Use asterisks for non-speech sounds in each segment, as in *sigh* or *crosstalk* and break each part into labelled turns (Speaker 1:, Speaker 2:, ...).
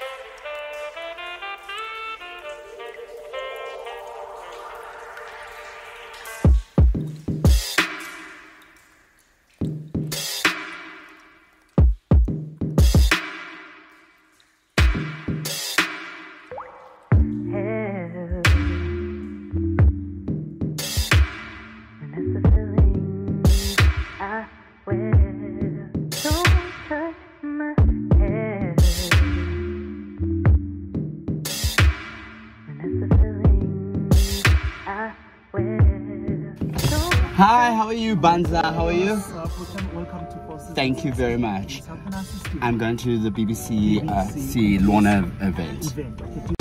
Speaker 1: How are you, Banza? How are you?
Speaker 2: welcome, welcome to Seasons.
Speaker 1: Thank you very much.
Speaker 2: I assist you?
Speaker 1: I'm going to the BBC, uh, see Lorna event.
Speaker 2: Event. Okay.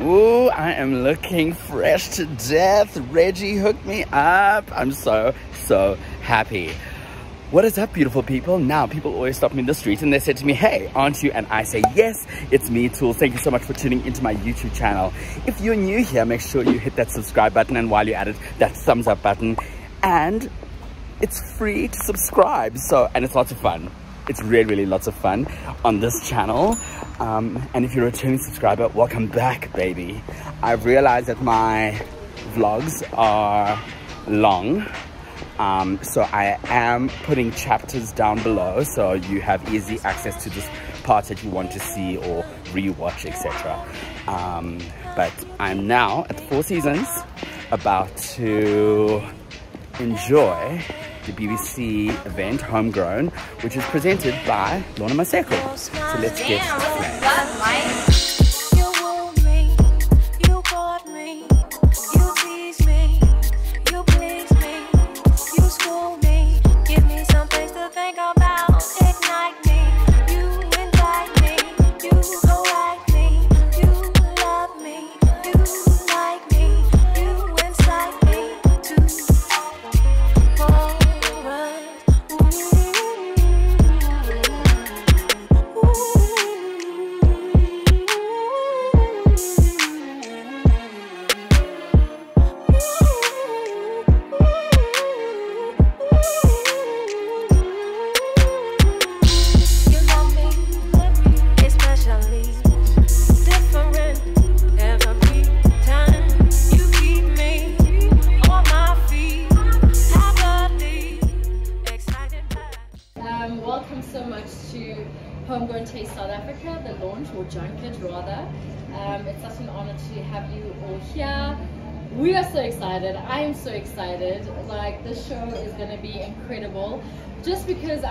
Speaker 1: Ooh, I am looking fresh to death. Reggie hooked me up. I'm so, so happy. What is up, beautiful people? Now, people always stop me in the street and they say to me, hey, aren't you? And I say, yes, it's me, Tool. Thank you so much for tuning into my YouTube channel. If you're new here, make sure you hit that subscribe button and while you're at it, that thumbs up button. And it's free to subscribe. So, and it's lots of fun. It's really, really lots of fun on this channel. Um, and if you're a returning subscriber, welcome back, baby. I've realized that my vlogs are long. Um, so I am putting chapters down below so you have easy access to this part that you want to see or rewatch, etc. Um, but I'm now at the Four Seasons about to enjoy the BBC event Homegrown, which is presented by Lorna Maseko. So let's get started.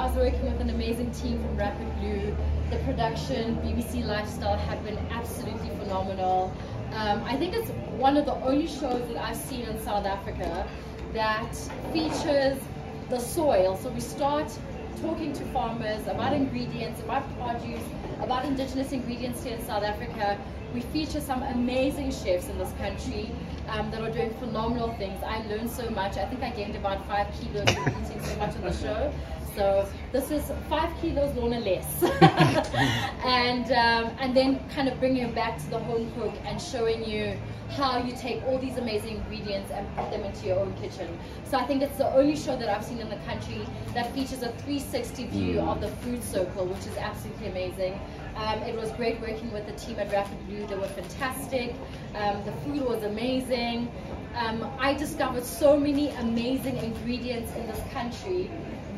Speaker 3: I was working with an amazing team from Rapid Blue, the production, BBC Lifestyle have been absolutely phenomenal. Um, I think it's one of the only shows that I've seen in South Africa that features the soil. So we start talking to farmers about ingredients, about produce, about indigenous ingredients here in South Africa. We feature some amazing chefs in this country um, that are doing phenomenal things. I learned so much. I think I gained about five kilos from eating so much on the show. So this is five kilos Lorna less. *laughs* and um, and then kind of bringing it back to the home cook and showing you how you take all these amazing ingredients and put them into your own kitchen. So I think it's the only show that I've seen in the country that features a 360 view of the food circle, which is absolutely amazing. Um, it was great working with the team at Rapid Blue. They were fantastic. Um, the food was amazing. Um, I discovered so many amazing ingredients in this country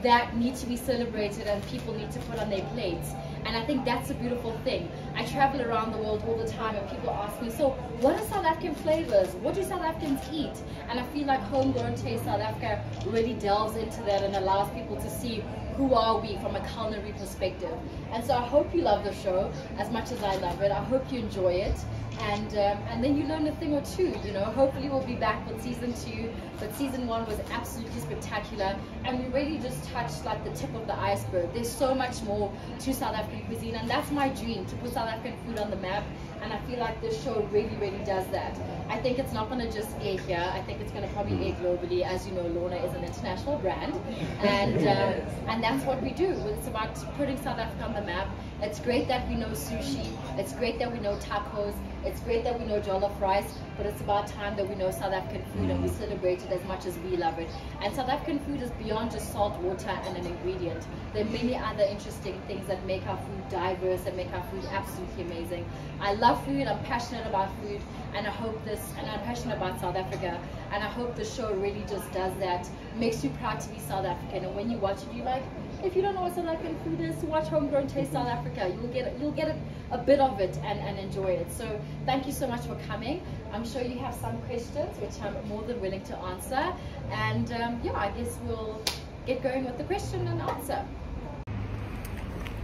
Speaker 3: that need to be celebrated and people need to put on their plates. And I think that's a beautiful thing. I travel around the world all the time and people ask me, so what are South African flavors? What do South Africans eat? And I feel like Homegrown Taste South Africa really delves into that and allows people to see who are we from a culinary perspective. And so I hope you love the show as much as I love it. I hope you enjoy it. And um, and then you learn a thing or two, you know. Hopefully we'll be back with season two. But season one was absolutely spectacular. And we really just touched like the tip of the iceberg. There's so much more to South African cuisine and that's my dream to put South African food on the map. And I feel like this show really, really does that. I think it's not gonna just air here. I think it's gonna probably air globally. As you know, Lorna is an international brand. And um, *laughs* and that's what we do. It's about putting South Africa on the map. It's great that we know sushi. It's great that we know tacos. It's great that we know jollof rice, but it's about time that we know South African food and we
Speaker 1: Mm.
Speaker 3: celebrate it as much as we love it. And South African food is beyond just salt, water, and an ingredient. There are many other interesting things that make our food diverse and make our food absolutely amazing. I love food, I'm passionate about food, and I hope this, and I'm passionate about South Africa, and I hope the show really just does that, makes you proud to be South African. And when you watch it, you're like, if you don't know what South African food is, watch Homegrown Taste South Africa. You'll get you'll get a, a bit of it and, and enjoy it. So thank you so much for coming. I'm sure you have some questions which I'm more than willing to answer. And um, yeah, I guess we'll get going with the question and answer.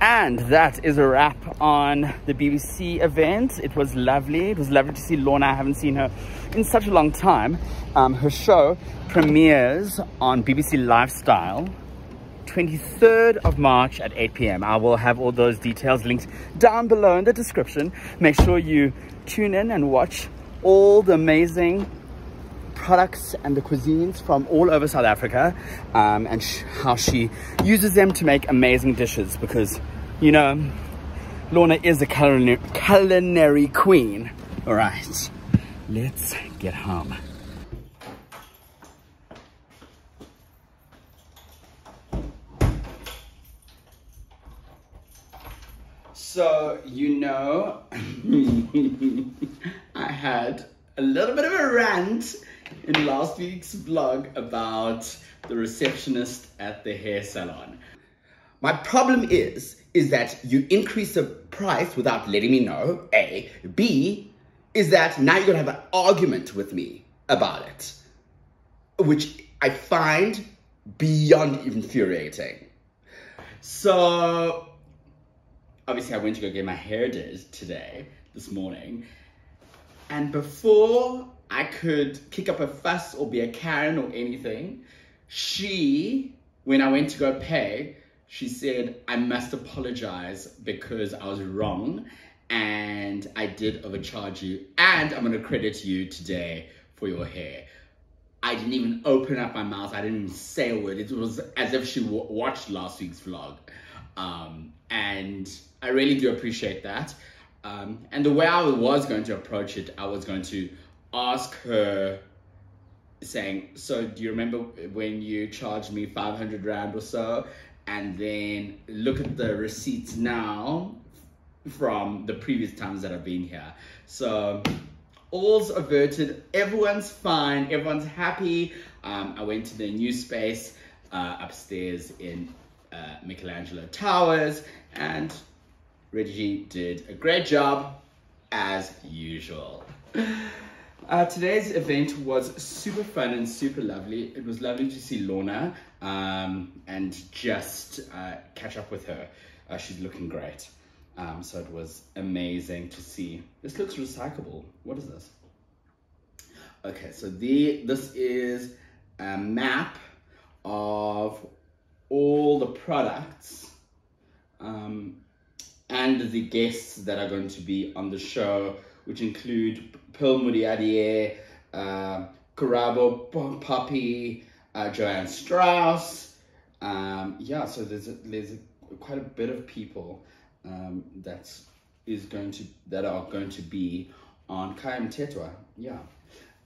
Speaker 1: And that is a wrap on the BBC event. It was lovely. It was lovely to see Lorna. I haven't seen her in such a long time. Um, her show premieres on BBC Lifestyle 23rd of March at 8 p.m. I will have all those details linked down below in the description. Make sure you tune in and watch all the amazing products and the cuisines from all over South Africa um, and how she uses them to make amazing dishes because, you know, Lorna is a culinary, culinary queen. All right, let's get home. So, you know, *laughs* I had a little bit of a rant in last week's vlog about the receptionist at the hair salon. My problem is, is that you increase the price without letting me know, A. B, is that now you're gonna have an argument with me about it, which I find beyond infuriating. So, obviously I went to go get my hair did today, this morning. And before I could kick up a fuss or be a Karen or anything, she, when I went to go pay, she said, I must apologize because I was wrong and I did overcharge you and I'm gonna credit you today for your hair. I didn't even open up my mouth. I didn't even say a word. It was as if she watched last week's vlog. Um, and I really do appreciate that. Um, and the way I was going to approach it, I was going to ask her, saying, So, do you remember when you charged me 500 Rand or so? And then look at the receipts now from the previous times that I've been here. So, all's averted, everyone's fine, everyone's happy. Um, I went to the new space uh, upstairs in uh, Michelangelo Towers, and Reggie did a great job as usual. *sighs* Uh, today's event was super fun and super lovely. It was lovely to see Lorna um, and just uh, catch up with her. Uh, she's looking great. Um, so it was amazing to see. This looks recyclable. What is this? Okay, so the this is a map of all the products um, and the guests that are going to be on the show, which include Pearl Modiadie, uh, Karabo P- Poppy, uh, Joanne Strauss. Um, yeah, so there's a, there's a, quite a bit of people um, that is going to that are going to be on Kayam Tetwa. Yeah,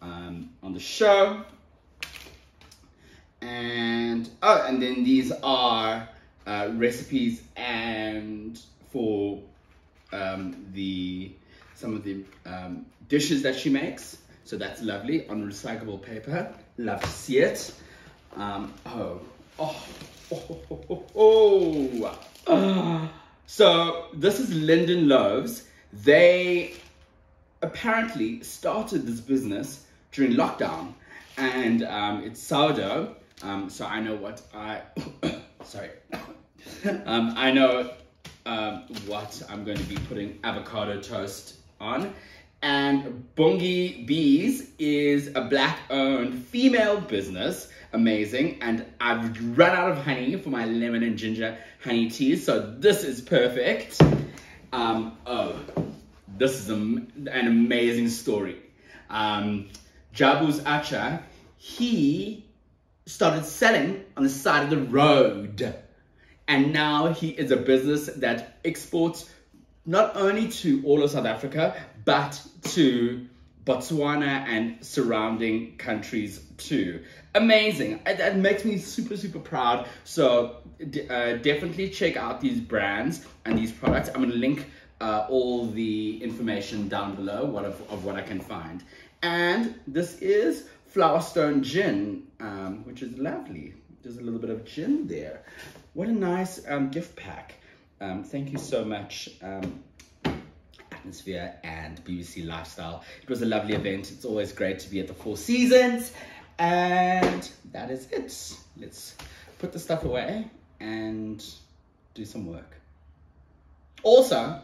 Speaker 1: um, on the show. And oh, and then these are uh, recipes and for um, the some of the um, dishes that she makes. So that's lovely on recyclable paper. Love to see it. Um, oh, oh, oh, oh, oh, oh. So this is Linden Loaves. They apparently started this business during lockdown and um, it's sourdough. Um, so I know what I, *coughs* sorry, *coughs* um, I know um, what I'm going to be putting avocado toast on. And Bungi Bees is a black owned female business. Amazing. And I've run out of honey for my lemon and ginger honey tea. So this is perfect. Um, oh, this is a, an amazing story. Um, Jabu's Atchar, he started selling on the side of the road. And now he is a business that exports not only to all of South Africa, but to Botswana and surrounding countries too. Amazing. It makes me super, super proud. So uh, definitely check out these brands and these products. I'm going to link uh, all the information down below what of, of what I can find. And this is Flowerstone Gin, um, which is lovely. There's a little bit of gin there. What a nice um, gift pack. Um, thank you so much. Um, Atmosphere and BBC Lifestyle. It was a lovely event. It's always great to be at the Four Seasons. And that is it. Let's put the stuff away and do some work. Also,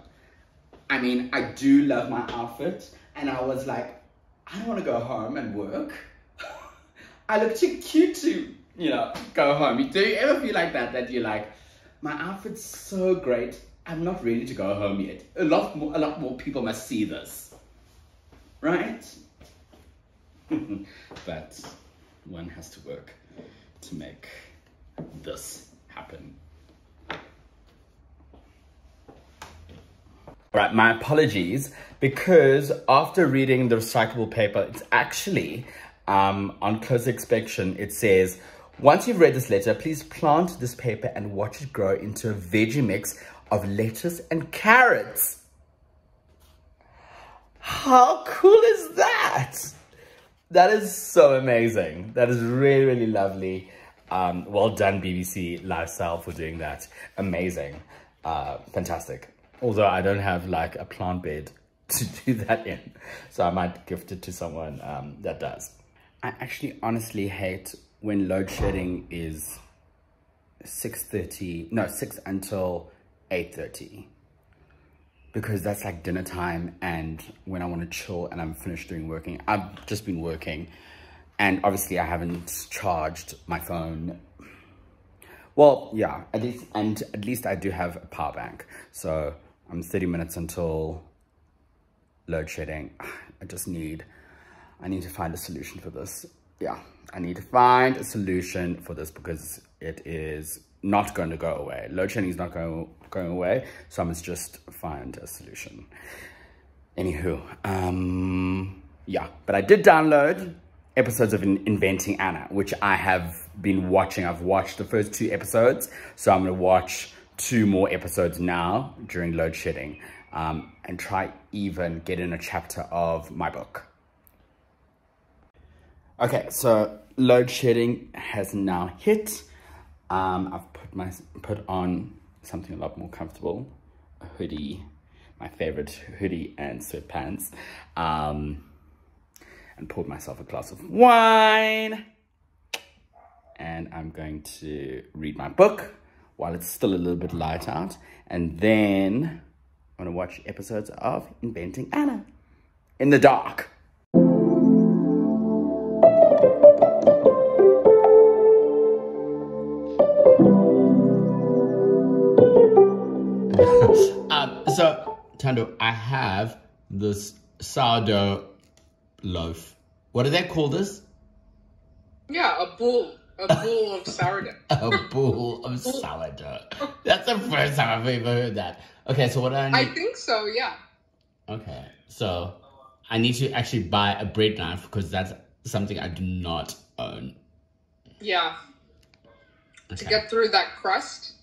Speaker 1: I mean, I do love my outfit. And I was like, I don't want to go home and work. *laughs* I look too cute to, you know, go home. Do you ever feel like that? That you're like, my outfit's so great. I'm not ready to go home yet. A lot more, a lot more people must see this, right? *laughs* but one has to work to make this happen. Right, my apologies because after reading the recyclable paper, it's actually um, on close inspection. It says, once you've read this letter, please plant this paper and watch it grow into a veggie mix of lettuce and carrots. How cool is that? That is so amazing. That is really, really lovely. Um, well done, BBC Lifestyle, for doing that. Amazing. Uh, fantastic. Although I don't have like a plant bed *laughs* to do that in. So I might gift it to someone um, that does. I actually honestly hate when load shedding is 6.30, no, 6 until 8.30 because that's like dinner time and when I want to chill and I'm finished doing working. I've just been working and obviously I haven't charged my phone. Well, yeah, at least, and at least I do have a power bank. So I'm 30 minutes until load shedding. *sighs* I just need, I need to find a solution for this. Yeah, I need to find a solution for this because it is not going to go away. Load shedding is not going, going away, so I must just find a solution. Anywho, um, yeah, but I did download episodes of In Inventing Anna, which I have been watching. I've watched the first two episodes, so I'm going to watch two more episodes now during load shedding um, and try even get in a chapter of my book. Okay, so load shedding has now hit. Um, I've put my put on something a lot more comfortable, a hoodie, my favorite hoodie and sweatpants, um, and poured myself a glass of wine. And I'm going to read my book while it's still a little bit light out, and then I'm gonna watch episodes of Inventing Anna in the dark. Tando, I have this sourdough loaf. What do they call this?
Speaker 4: Yeah, a bowl, a bowl of sourdough. *laughs*
Speaker 1: A bowl of sourdough. That's the first time I've ever heard that. Okay, so what do I need?
Speaker 4: I think so. Yeah.
Speaker 1: Okay, so I need to actually buy a bread knife because that's something I do not own.
Speaker 4: Yeah. To get through that crust.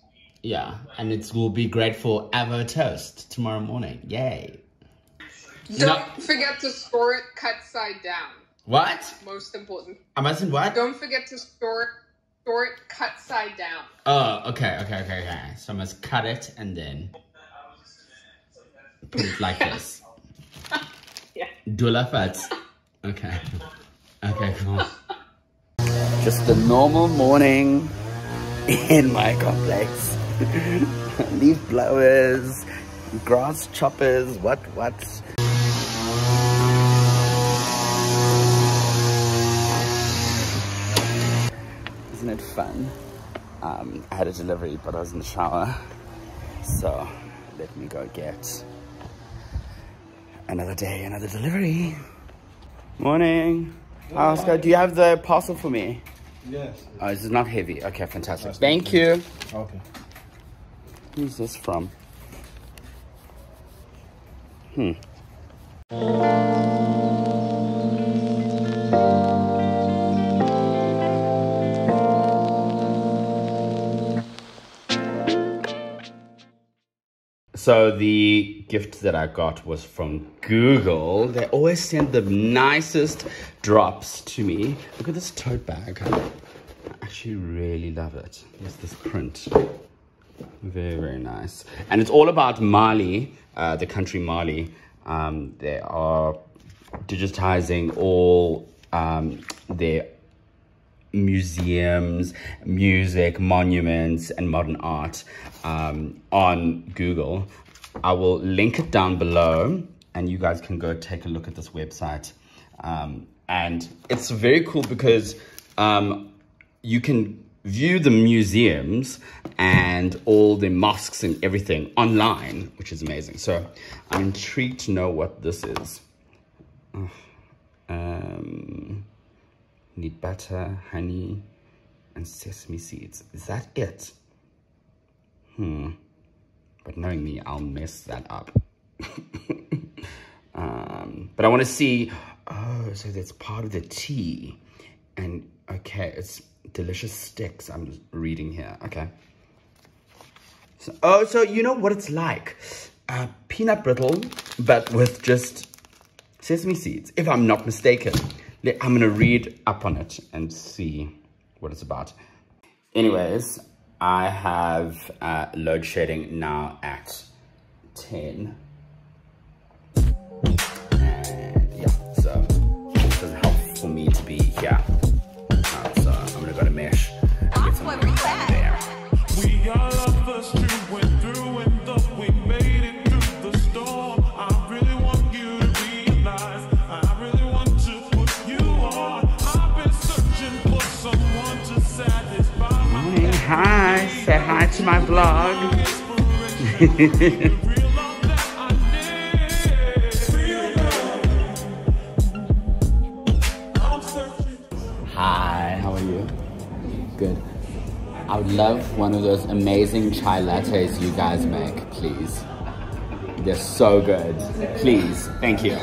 Speaker 1: Yeah, and it will be great for avo toast tomorrow morning. Yay.
Speaker 4: Don't
Speaker 1: No.
Speaker 4: forget to store it cut side down.
Speaker 1: What?
Speaker 4: Most important.
Speaker 1: I mustn't what?
Speaker 4: Don't forget to store it store it cut side down.
Speaker 1: Oh, okay, okay, okay, okay. So I must cut it and then put it like *laughs* this.
Speaker 4: Yeah.
Speaker 1: Do la fat. Okay. Okay, cool. Just a normal morning in my complex. *laughs* Leaf blowers, grass choppers, what, what? Isn't it fun? Um, I had a delivery, but I was in the shower. So let me go get another day, another delivery. Morning. Oscar, do you have the parcel for me?
Speaker 2: Yes.
Speaker 1: Oh, this is not heavy. Okay, fantastic. Thank you.
Speaker 2: Okay.
Speaker 1: Who's this from? Hmm. So the gift that I got was from Google. They always send the nicest drops to me. Look at this tote bag. I actually really love it. There's this print. Very, very nice. And it's all about Mali, uh, the country Mali. Um, they are digitizing all um, their museums, music, monuments, and modern art um, on Google. I will link it down below and you guys can go take a look at this website. Um, and it's very cool because um, you can view the museums and all the mosques and everything online, which is amazing. So I'm intrigued to know what this is. Um, need butter, honey, and sesame seeds. Is that it? Hmm. But knowing me, I'll mess that up. *laughs* um, but I want to see, oh, so that's part of the tea. And, okay, it's delicious sticks I'm just reading here. Okay. So, oh, so you know what it's like? Uh, peanut brittle, but with just sesame seeds, if I'm not mistaken. I'm going to read up on it and see what it's about. Anyways, I have uh, load shedding now at 10. Hi, say hi to my vlog. Hi, how are you? Good. I would love one of those amazing chai lattes you guys make, please. They're so good. Please, thank you.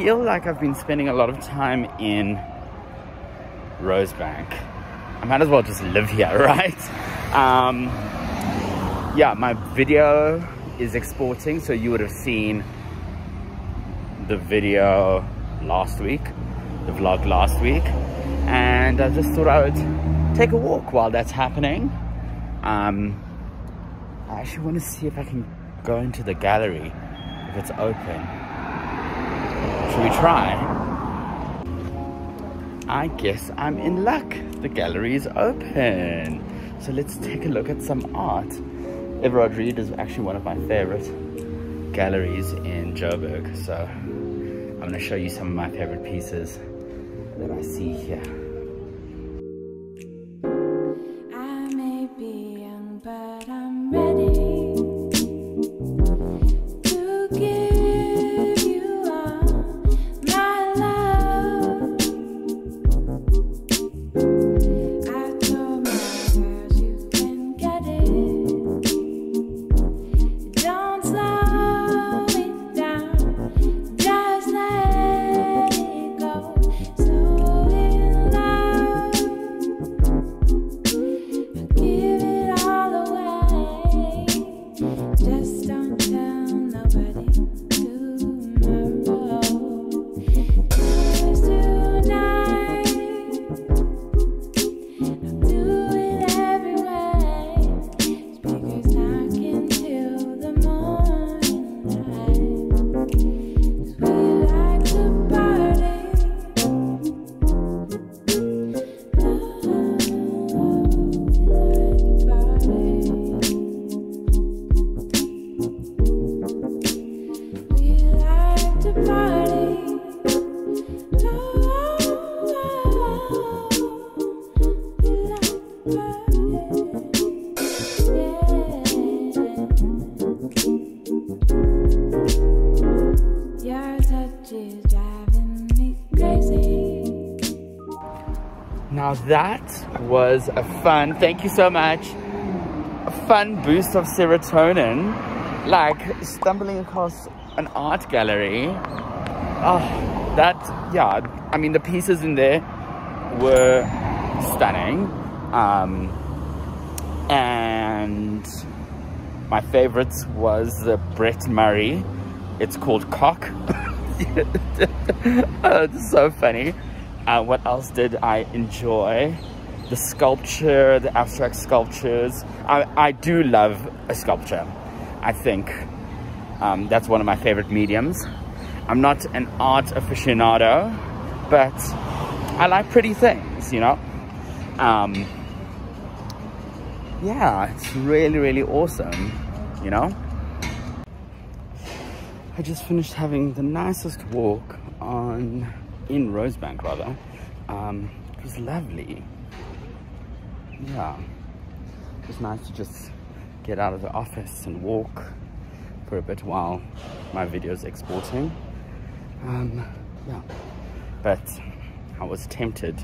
Speaker 1: Feel like I've been spending a lot of time in Rosebank. I might as well just live here, *laughs* right? Um, yeah, my video is exporting, so you would have seen the video last week, the vlog last week, and I just thought I would take a walk while that's happening. Um, I actually want to see if I can go into the gallery, if it's open. Should we try? I guess I'm in luck. The gallery is open. So let's take a look at some art. Everard Read is actually one of my favorite galleries in Joburg. So I'm gonna show you some of my favorite pieces that I see here. Now that was a fun, thank you so much, a fun boost of serotonin. Like stumbling across an art gallery. Oh, that, yeah, I mean, the pieces in there were stunning. Um, and my favorite was the Brett Murray. It's called Cock. *laughs* oh, it's so funny. Uh, what else did I enjoy? The sculpture, the abstract sculptures. I, I do love a sculpture. I think um, that's one of my favorite mediums. I'm not an art aficionado, but I like pretty things, you know? Um, yeah, it's really, really awesome, you know? I just finished having the nicest walk on, in Rosebank rather. Um, it was lovely. Yeah, it was nice to just get out of the office and walk for a bit while my video's exporting. Um, yeah, but I was tempted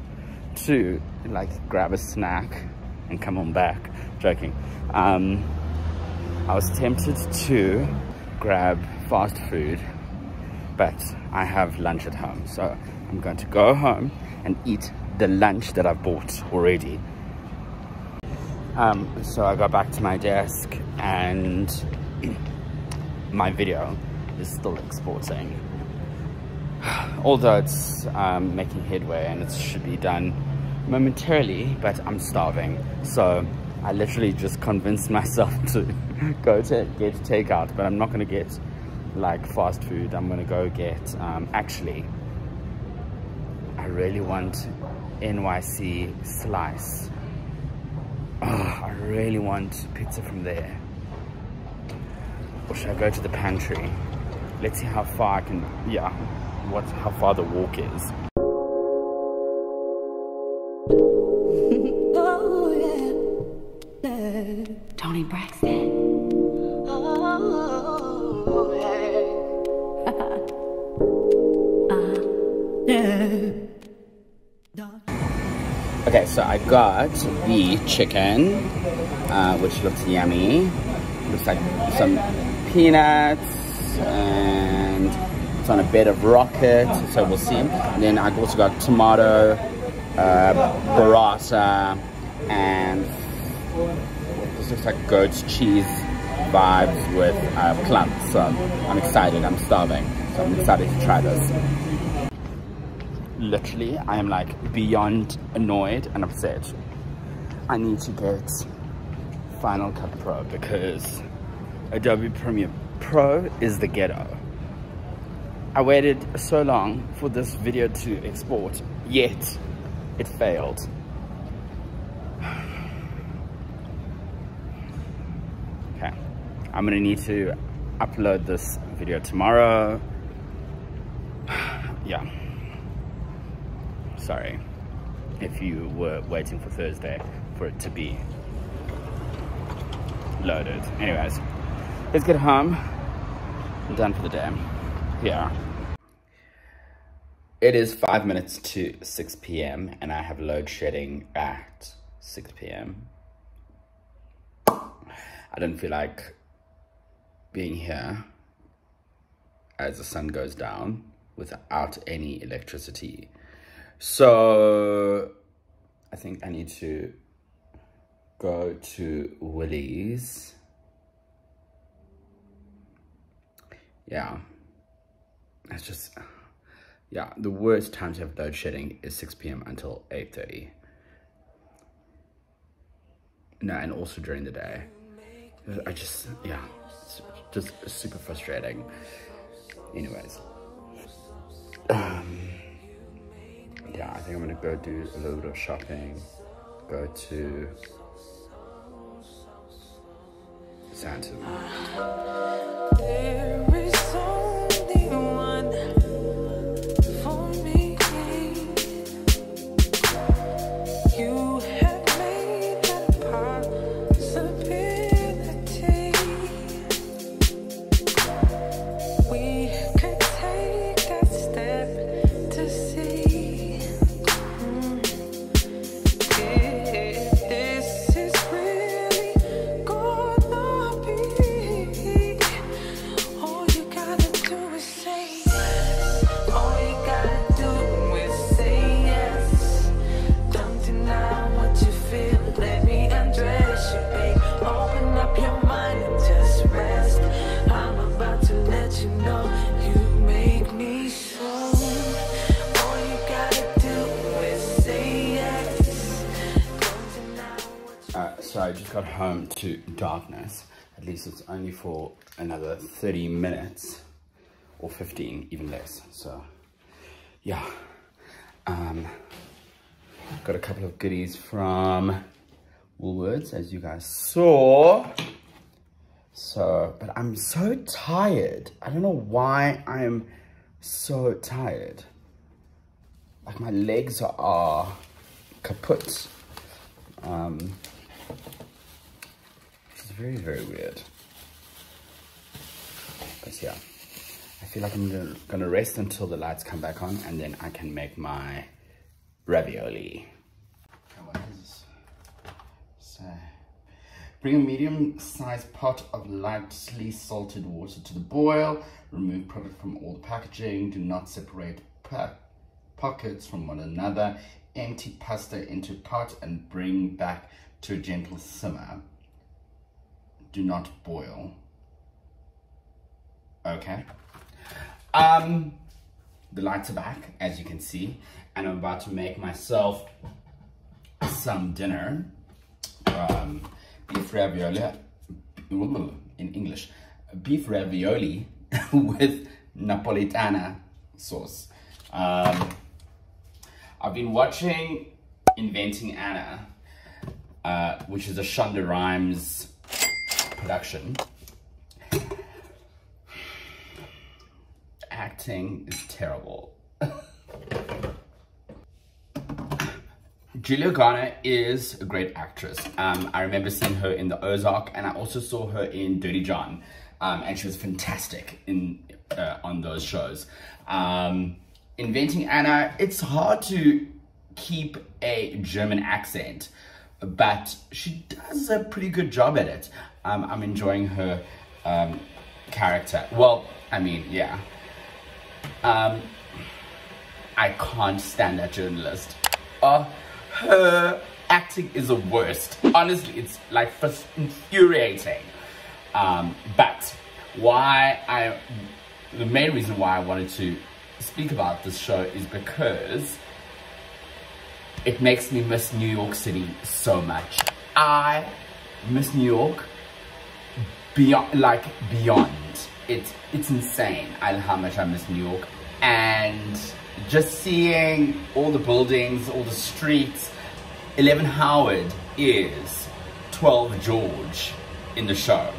Speaker 1: to like grab a snack and come on back. Joking. Um, I was tempted to grab fast food, but I have lunch at home, so I'm going to go home and eat the lunch that I've bought already. Um, so I got back to my desk and *clears throat* my video is still exporting. *sighs* Although it's um, making headway and it should be done momentarily, but I'm starving. So I literally just convinced *laughs* myself to *laughs* go to get takeout, but I'm not gonna get like fast food. I'm gonna go get, um, actually, I really want NYC slice. Oh, I really want pizza from there. Or should I go to the pantry? Let's see how far I can, yeah, what, how far the walk is. *laughs*
Speaker 5: Oh, Toni
Speaker 1: Braxton. So I got the chicken, uh, which looks yummy. Looks like some peanuts and it's on a bed of rocket, so we'll see. And then I also got tomato, uh, burrata, and this looks like goat's cheese vibes with uh, plum. So I'm excited, I'm starving. So I'm excited to try this literally I am like beyond annoyed and upset. I need to get Final Cut Pro because Adobe Premiere Pro is the ghetto. I waited so long for this video to export, yet it failed. *sighs* Okay, I'm gonna need to upload this video tomorrow. *sighs* yeah sorry if you were waiting for Thursday for it to be loaded. Anyways, let's get home. I'm done for the day. Yeah. It is five minutes to 6 p.m. and I have load shedding at 6 p.m. I don't feel like being here as the sun goes down without any electricity. So I think I need to go to Woolies. Yeah. It's just, yeah, the worst time to have load shedding is 6 p.m. until 8.30. No, and also during the day. I just, yeah, just super frustrating. Anyways. Um, yeah, I think I'm gonna go do a little bit of shopping, go to Santa. Darkness. At least it's only for another 30 minutes or 15, even less. So, yeah. Um, got a couple of goodies from Woolworths, as you guys saw. So, but I'm so tired. I don't know why I'm so tired. Like my legs are kaput. Um, very, very weird. But yeah, I feel like I'm gonna, rest until the lights come back on and then I can make my ravioli. So, bring a medium-sized pot of lightly salted water to the boil. Remove product from all the packaging. Do not separate pockets from one another. Empty pasta into pot and bring back to a gentle simmer. Do not boil. Okay. Um, the lights are back, as you can see, and I'm about to make myself some dinner. Um, beef ravioli, in English, beef ravioli *laughs* with Napolitana sauce. Um, I've been watching Inventing Anna, uh, which is a Shonda Rhimes production. Acting is terrible. Julia Garner is a great actress. Um, I remember seeing her in The Ozark, and I also saw her in Dirty John, um, and she was fantastic in uh, on those shows. Um, Inventing Anna, it's hard to keep a German accent, but she does a pretty good job at it. Um, I'm enjoying her um, character. Well, I mean, yeah. Um, I can't stand that journalist. Uh, her acting is the worst. Honestly, it's like infuriating. Um, but why I, the main reason why I wanted to speak about this show is because it makes me miss New York City so much. I miss New York beyond, like beyond. It's it's insane I how much I miss New York, and just seeing all the buildings, all the streets. Eleven Howard is 12 George in the show,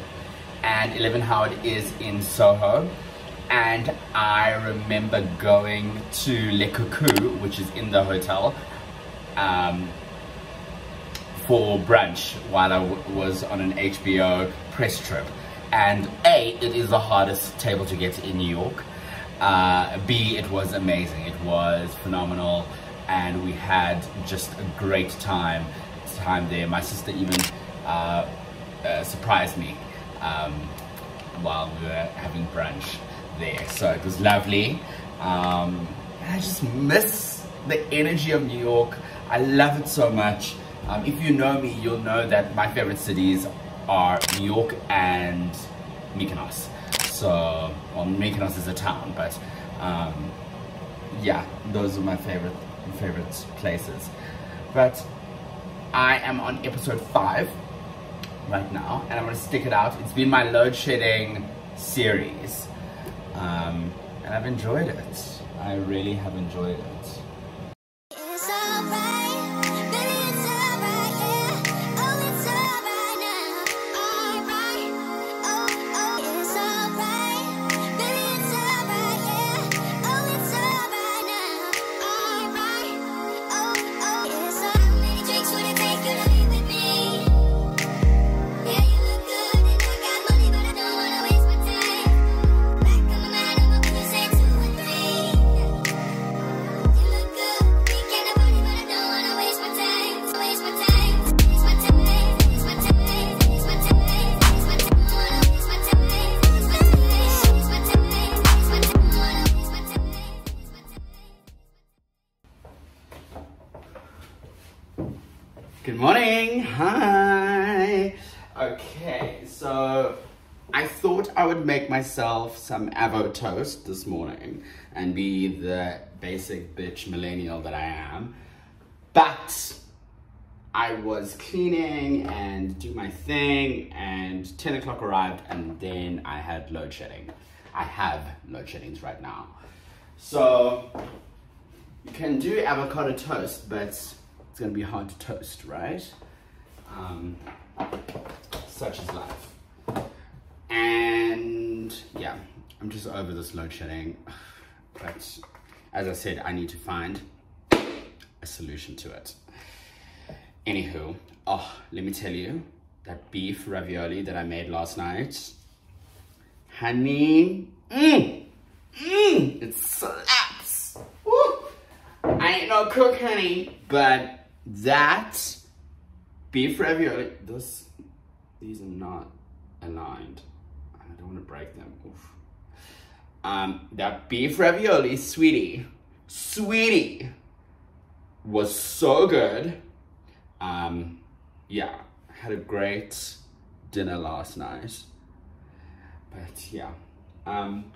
Speaker 1: and Eleven Howard is in Soho. And I remember going to Le Coucou, which is in the hotel, um, for brunch while I was on an HBO press trip. And A, it is the hardest table to get in New York. Uh, B, it was amazing. It was phenomenal. And we had just a great time time there. My sister even uh, uh, surprised me um, while we were having brunch there. So it was lovely. Um, and I just miss the energy of New York. I love it so much. Um, if you know me, you'll know that my favorite cities are New York and Mykonos. So, well, Mykonos is a town, but um, yeah, those are my favorite favorite places. But I am on episode five right now, and I'm gonna stick it out. It's been my load shedding series, um, and I've enjoyed it. I really have enjoyed it. Myself some avo toast this morning and be the basic bitch millennial that I am. But I was cleaning and do my thing and 10 o'clock arrived and then I had load shedding. I have load sheddings right now. So you can do avocado toast, but it's gonna be hard to toast, right? Um, such is life. And yeah, I'm just over this load shedding. *sighs* But as I said, I need to find a solution to it. Anywho, oh, let me tell you, that beef ravioli that I made last night, honey, mmm, mmm, it slaps. Woo. I ain't no cook, honey, but that beef ravioli, this, these are not aligned. To break them. Oof. Um, that beef ravioli, sweetie, sweetie, was so good. Um, yeah, had a great dinner last night. But yeah, um,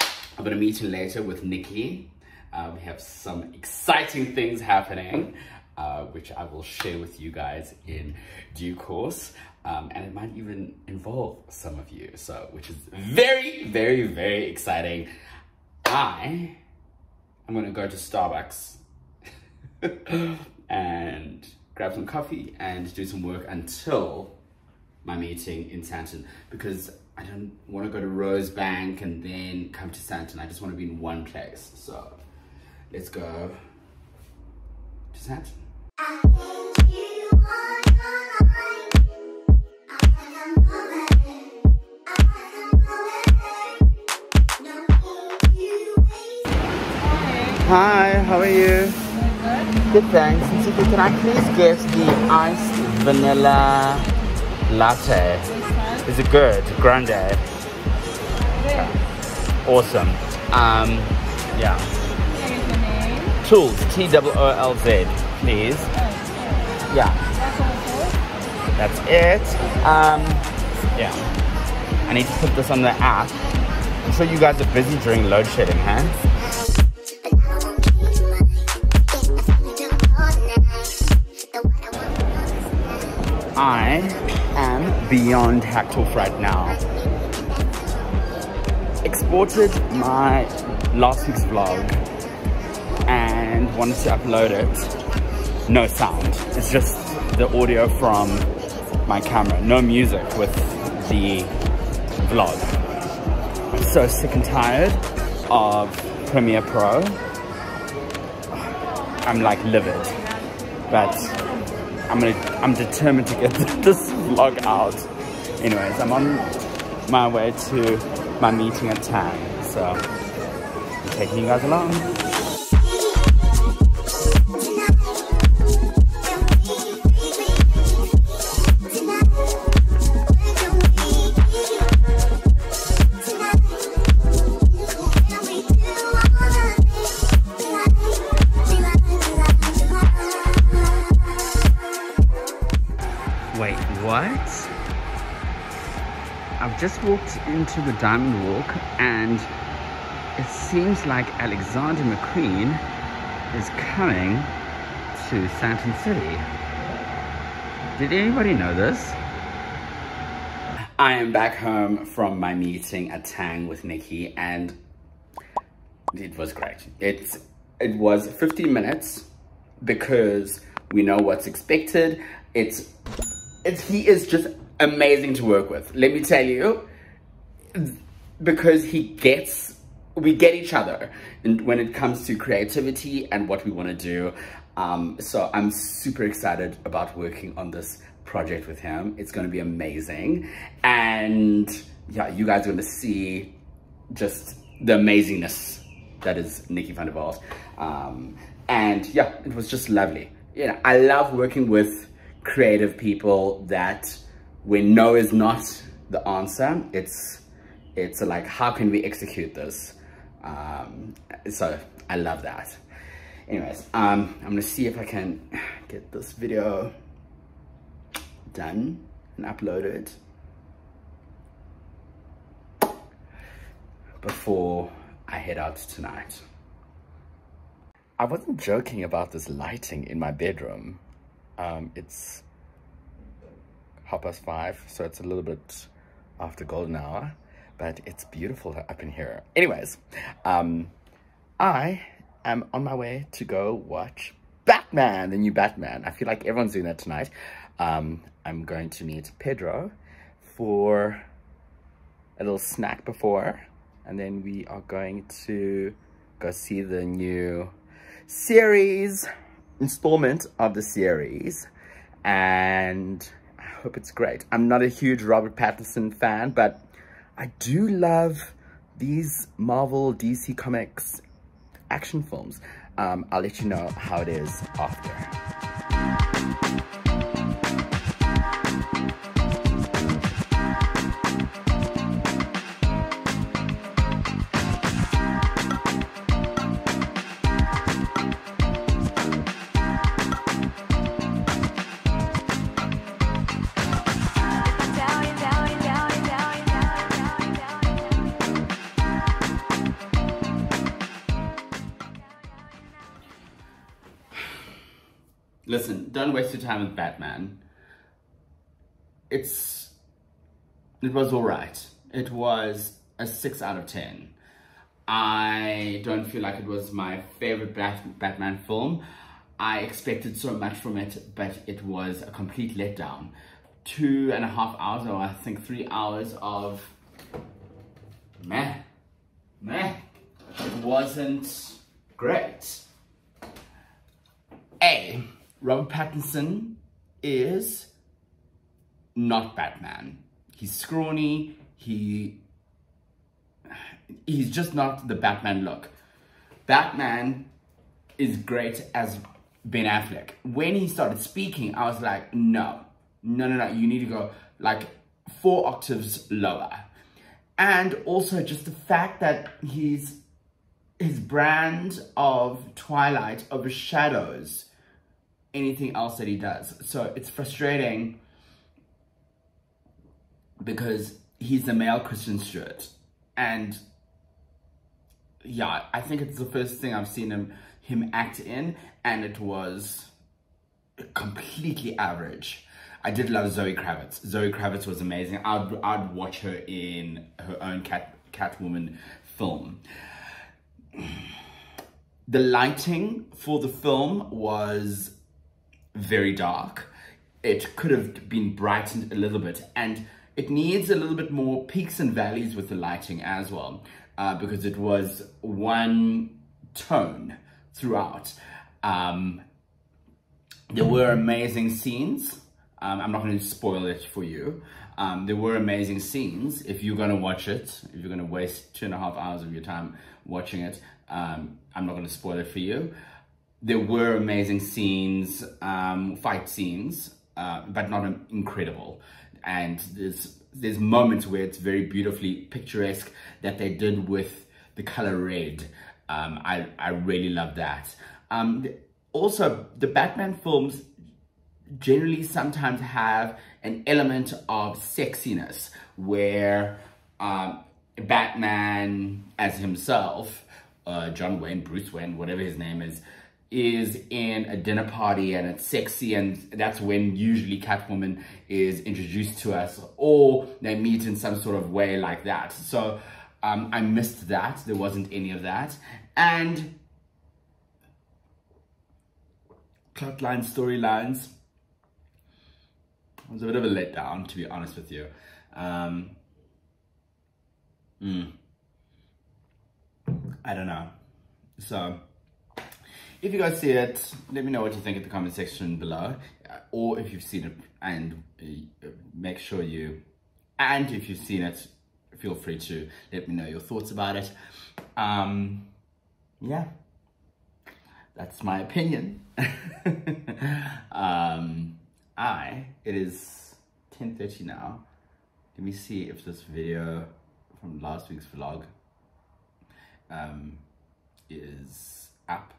Speaker 1: I've got a meeting later with Nikki. Uh, we have some exciting things happening, uh, which I will share with you guys in due course. Um, and it might even involve some of you, so which is very, very, very exciting. I am gonna go to Starbucks *laughs* and grab some coffee and do some work until my meeting in Sandton because I don't want to go to Rosebank and then come to Sandton. I just want to be in one place. So let's go to Sandton. Hi, how are you? Good, Good, thanks. Suzuki, can I please get the iced vanilla latte? Is it good? Grande. Awesome. Um, yeah. Toolz, T-O-O-L-Z, please. Yeah. That's it. Um, yeah. I need to put this on the app. I'm sure you guys are busy during load shedding, huh? I am beyond hacked off right now. Exported my last week's vlog and wanted to upload it. No sound. It's just the audio from my camera. No music with the vlog. I'm so sick and tired of Premiere Pro. I'm like livid. But I'm gonna I'm determined to get *laughs* this vlog out. Anyways, I'm on my way to my meeting at 10. So I'm taking you guys along. Just walked into the Diamond Walk and it seems like Alexander McQueen is coming to Sandton City. Did anybody know this? I am back home from my meeting at Tang with Nikki and it was great. It's, it was 15 minutes because we know what's expected. It's it's, he is just amazing to work with. Let me tell you, because he gets, we get each other and when it comes to creativity and what we want to do. Um, so I'm super excited about working on this project with him. It's going to be amazing. And yeah, you guys are going to see just the amazingness that is Nikki van der Walt. Um, and yeah, it was just lovely. You know, I love working with creative people that when no is not the answer, it's it's like how can we execute this? Um, so I love that. Anyways, um, I'm gonna see if I can get this video done and uploaded before I head out tonight. I wasn't joking about this lighting in my bedroom. Um, it's half past five, so it's a little bit after golden hour, but it's beautiful up in here. Anyways, um, I am on my way to go watch Batman, the new Batman. I feel like everyone's doing that tonight. Um, I'm going to meet Pedro for a little snack before, and then we are going to go see the new series, installment of the series, and hope it's great. I'm not a huge Robert Pattinson fan, but I do love these Marvel DC Comics action films. Um, I'll let you know how it is after. Listen, don't waste your time with Batman. It's it was alright. It was a six out of ten. I don't feel like it was my favorite Bat- Batman film. I expected so much from it, but it was a complete letdown. Two and a half hours, or I think three hours of meh, meh. It wasn't great. A. Robert Pattinson is not Batman. He's scrawny. He he's just not the Batman look. Batman is great as Ben Affleck. When he started speaking, I was like, no, no, no, no. You need to go like four octaves lower. And also just the fact that he's his brand of Twilight overshadows anything else that he does. So it's frustrating because he's the male Kristen Stewart. And yeah, I think it's the first thing I've seen him him act in, and it was completely average. I did love Zoe Kravitz. Zoe Kravitz was amazing. I'd I'd watch her in her own Cat Catwoman film. The lighting for the film was very dark. It could have been brightened a little bit and it needs a little bit more peaks and valleys with the lighting as well uh, because it was one tone throughout. Um, there were amazing scenes. Um, I'm not going to spoil it for you. Um, there were amazing scenes. If you're going to watch it, if you're going to waste two and a half hours of your time watching it, um, I'm not going to spoil it for you. There were amazing scenes, um, fight scenes, uh, but not incredible. And there's there's moments where it's very beautifully picturesque that they did with the color red. Um, I I really love that. Um, also, the Batman films generally sometimes have an element of sexiness where um, Batman as himself, uh, John Wayne, Bruce Wayne, whatever his name is, is in a dinner party and it's sexy and that's when usually Catwoman is introduced to us or they meet in some sort of way like that. So um, I missed that. There wasn't any of that. And plotline storylines was a bit of a letdown, to be honest with you. Um, mm, I don't know. So, if you guys see it, let me know what you think in the comment section below. Uh, Or if you've seen it, and uh, make sure you, and if you've seen it, feel free to let me know your thoughts about it. Um, yeah, that's my opinion. *laughs* um, I, it is 10.30 now. Let me see if this video from last week's vlog um, is up.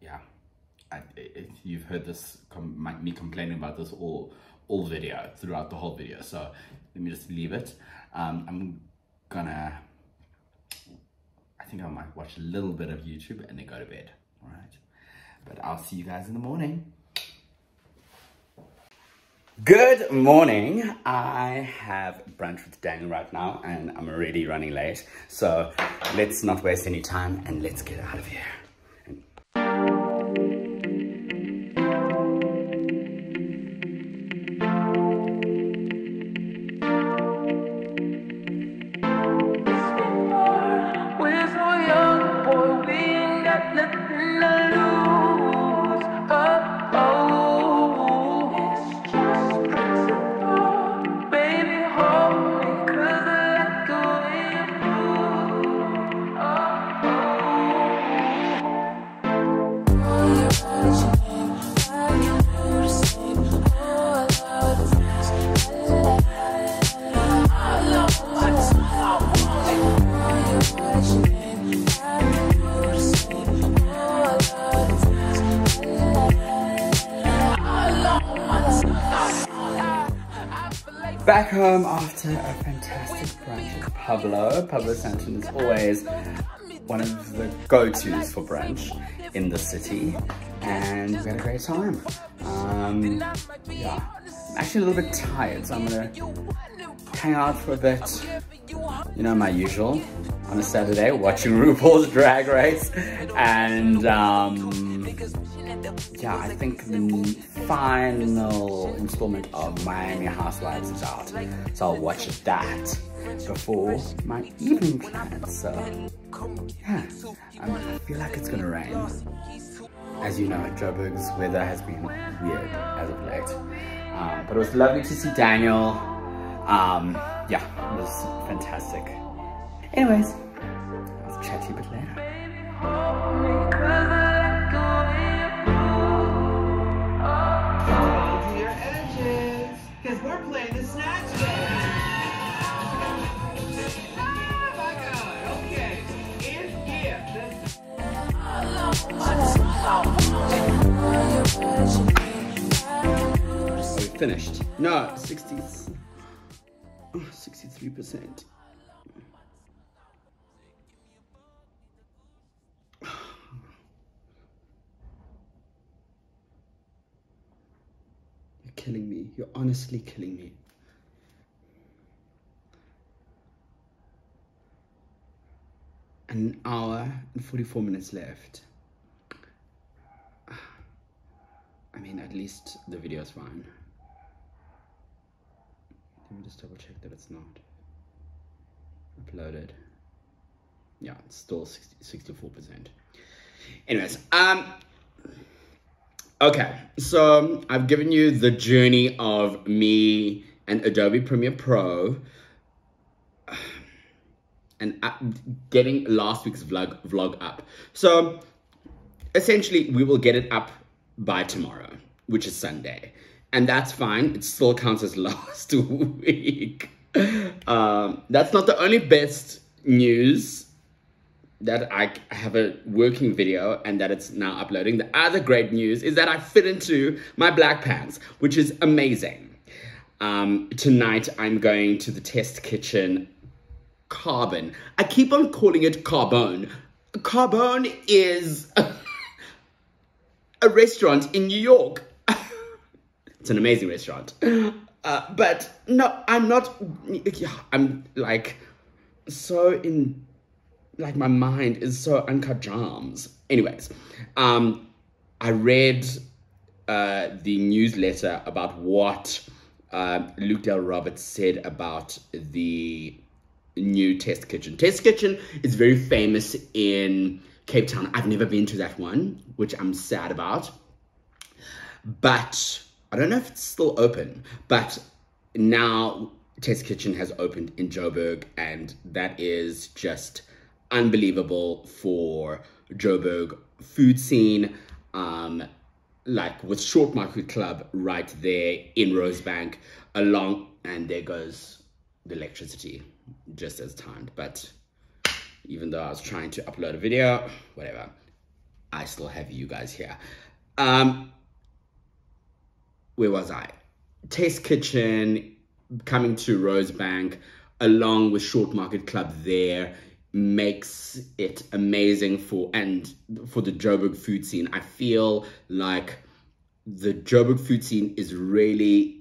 Speaker 1: Yeah, I, it, you've heard this, com me complaining about this all, all video, throughout the whole video. So let me just leave it. Um, I'm gonna, I think I might watch a little bit of YouTube and then go to bed. All right. But I'll see you guys in the morning. Good morning. I have brunch with Daniel right now and I'm already running late. So let's not waste any time and let's get out of here. Back home after a fantastic brunch Pablo. Pablo Sandton is always one of the go-tos for brunch in the city. And we had a great time. Um, yeah, I'm actually a little bit tired, so I'm gonna hang out for a bit. You know, my usual on a Saturday, watching *laughs* RuPaul's Drag Race. And um, yeah, I think the final installment of Miami Housewives is out. So I'll watch that before my evening plans. So yeah, um, I feel like it's gonna rain. As you know, Joburg's weather has been weird as of late. Um, but it was lovely to see Daniel. Um, yeah, it was fantastic. Anyways, I'll chat to you a bit later. Finished? No, 60, oh, 63%. You're killing me. You're honestly killing me. An hour and 44 minutes left. *sighs* I mean, at least the video is fine. Let me just double check that it's not uploaded. Yeah, it's still 60, 64%. Anyways, um, okay, so I've given you the journey of me and Adobe Premiere Pro and uh, getting last week's vlog vlog up. So essentially, we will get it up by tomorrow, which is Sunday, and that's fine. It still counts as *laughs* last week. Um, that's not the only best news that I have a working video and that it's now uploading. The other great news is that I fit into my black pants, which is amazing. Um, tonight I'm going to the test kitchen Carbon. I keep on calling it Carbone. Carbone is *laughs* a restaurant in New York. It's an amazing restaurant. Uh, but no, I'm not, I'm like so in, like my mind is so uncut jams. Anyways, um, I read uh, the newsletter about what uh, Luke Dale Roberts said about the new test kitchen. Test kitchen is very famous in Cape Town. I've never been to that one, which I'm sad about. But I don't know if it's still open. But now Test Kitchen has opened in Joburg, and that is just unbelievable for Joburg food scene. Um, like with Short Market Club right there in Rosebank, along, and there goes the electricity just as timed. But even though I was trying to upload a video, whatever, I still have you guys here. Um, where was I? Test Kitchen coming to Rosebank along with Short Market Club there makes it amazing for and for the Joburg food scene. I feel like the Joburg food scene is really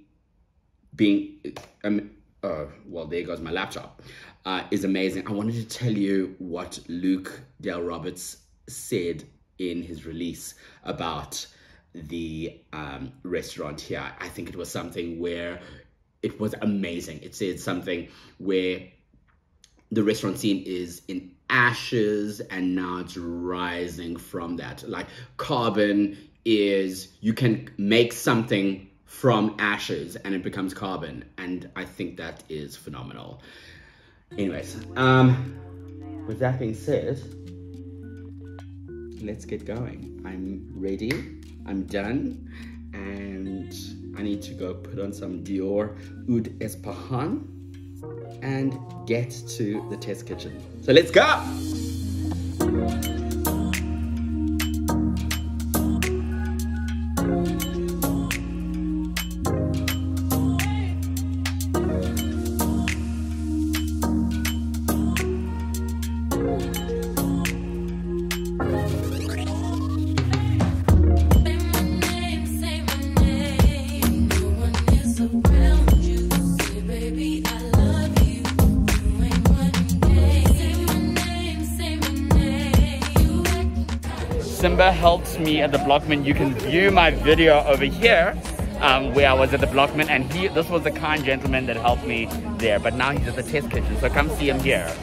Speaker 1: being um uh well there goes my laptop uh is amazing i wanted to tell you what luke dale roberts said in his release about the um restaurant here. I think it was something where it was amazing. It said something where the restaurant scene is in ashes and now it's rising from that. Like carbon is you can make something from ashes and it becomes carbon. And i think that is phenomenal. Anyways um with that being said let's get going. I'm ready i'm done and i need to go put on some dior oud Ispahan and get to the test kitchen. So let's go me at the Blockman. You can view my video over here um, where I was at the Blockman and he, this was the kind gentleman that helped me there. But now he's at the test kitchen, so come see him here.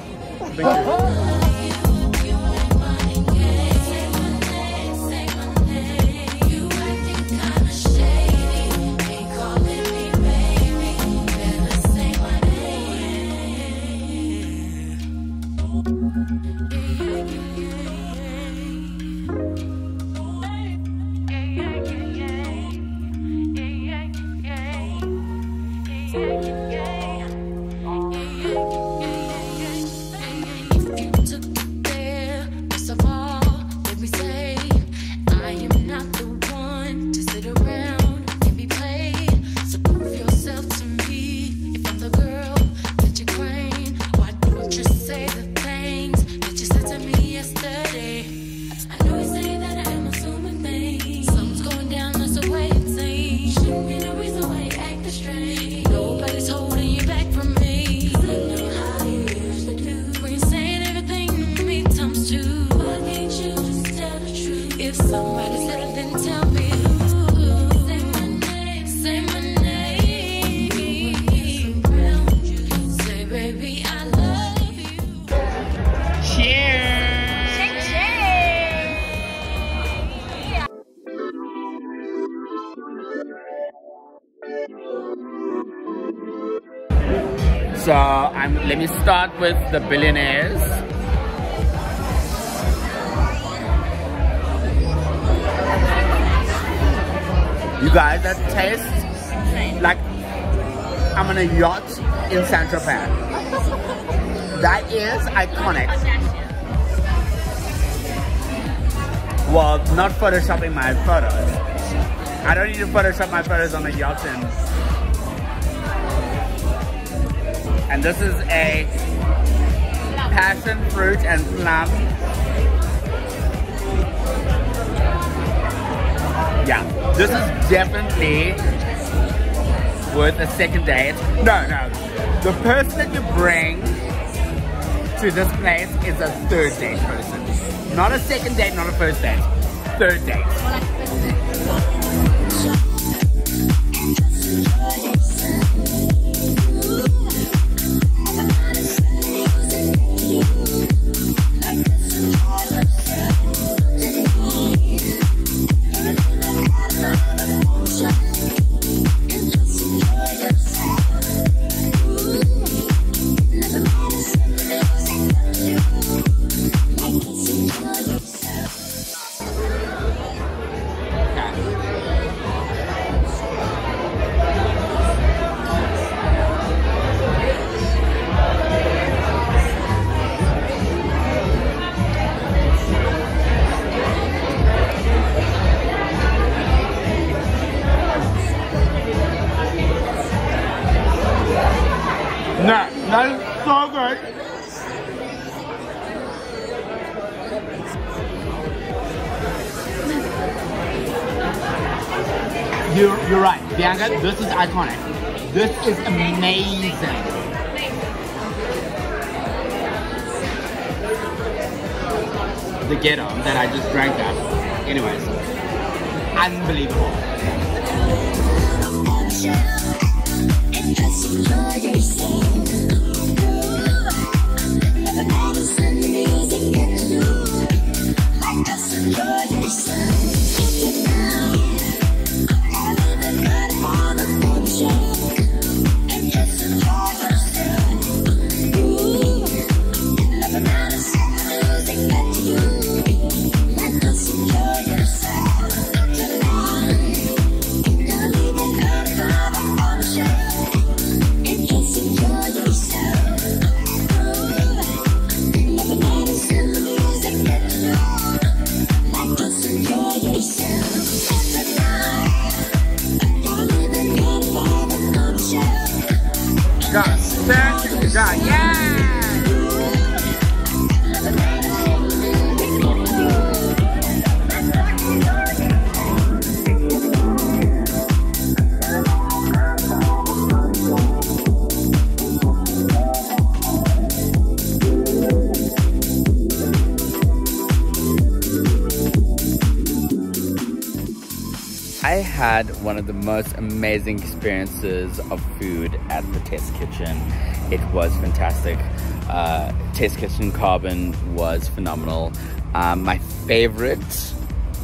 Speaker 1: With the billionaires. You guys, that tastes like I'm on a yacht in Saint Tropez. That is iconic. Well, not photoshopping my photos. I don't need to photoshop my photos on the yacht and and this is a passion fruit and plum. Yeah, this is definitely worth a second date. No, no, the person that you bring to this place is a third date person. Not a second date, not a first date. Third date. No, that had one of the most amazing experiences of food at the Test Kitchen. It was fantastic. Uh, Test Kitchen Carbon was phenomenal. Um, my favorite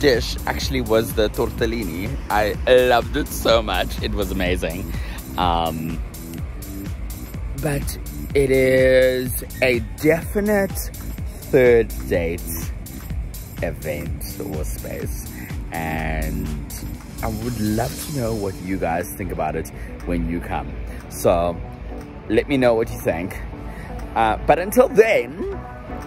Speaker 1: dish actually was the tortellini. I loved it so much. It was amazing. Um, but it is a definite third date event or space and I would love to know what you guys think about it when you come. So let me know what you think. Uh, but until then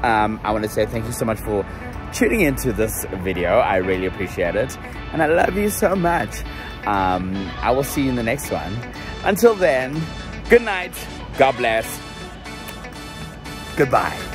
Speaker 1: um, I want to say thank you so much for tuning into this video. I really appreciate it. And I love you so much. Um, I will see you in the next one. Until then good night. God bless. Goodbye